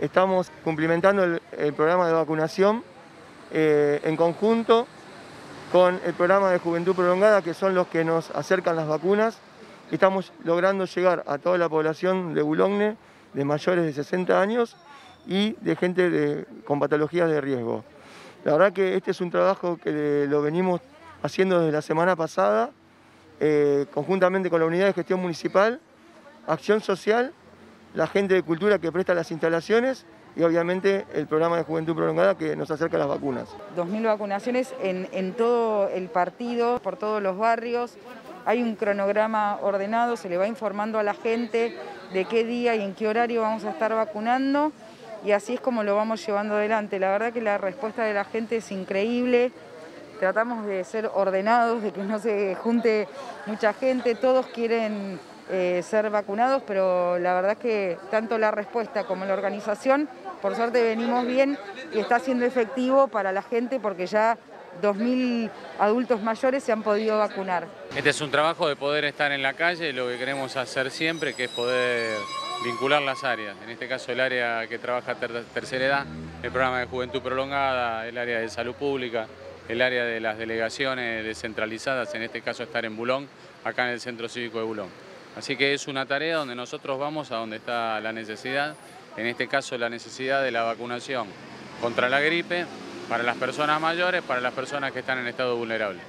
Estamos cumplimentando el, programa de vacunación eh, en conjunto con el programa de Juventud Prolongada, que son los que nos acercan las vacunas. Estamos logrando llegar a toda la población de Boulogne, de mayores de 60 años y de gente con patologías de riesgo. La verdad que este es un trabajo que lo venimos haciendo desde la semana pasada, eh, conjuntamente con la Unidad de Gestión Municipal, Acción Social, la gente de cultura que presta las instalaciones y obviamente el programa de Juventud Prolongada que nos acerca a las vacunas. 2.000 vacunaciones en, en todo el partido, por todos los barrios. Hay un cronograma ordenado, se le va informando a la gente de qué día y en qué horario vamos a estar vacunando y así es como lo vamos llevando adelante. La verdad que la respuesta de la gente es increíble. Tratamos de ser ordenados, de que no se junte mucha gente, todos quieren eh, ser vacunados, pero la verdad que tanto la respuesta como la organización, por suerte venimos bien y está siendo efectivo para la gente porque ya 2.000 adultos mayores se han podido vacunar. Este es un trabajo de poder estar en la calle, lo que queremos hacer siempre, que es poder vincular las áreas. En este caso el área que trabaja ter- tercera edad, el programa de juventud prolongada, el área de salud pública, el área de las delegaciones descentralizadas, en este caso estar en Bulón, acá en el Centro Cívico de Bulón. Así que es una tarea donde nosotros vamos a donde está la necesidad, en este caso la necesidad de la vacunación contra la gripe para las personas mayores, para las personas que están en estado vulnerable.